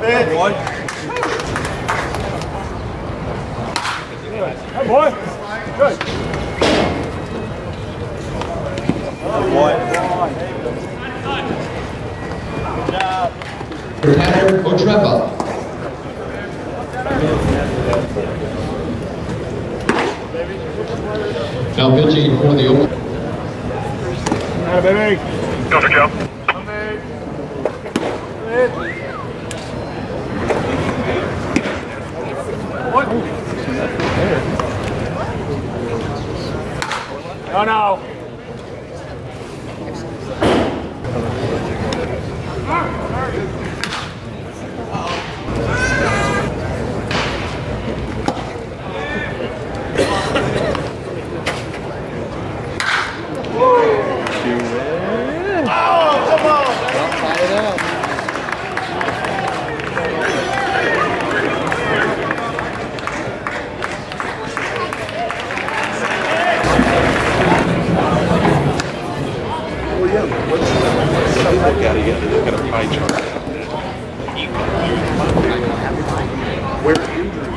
Hey, boy. Hey, boy. Good. Good boy. Good Now pitching for the open. Got baby. Go for Joe. No, no. Pie chart. Where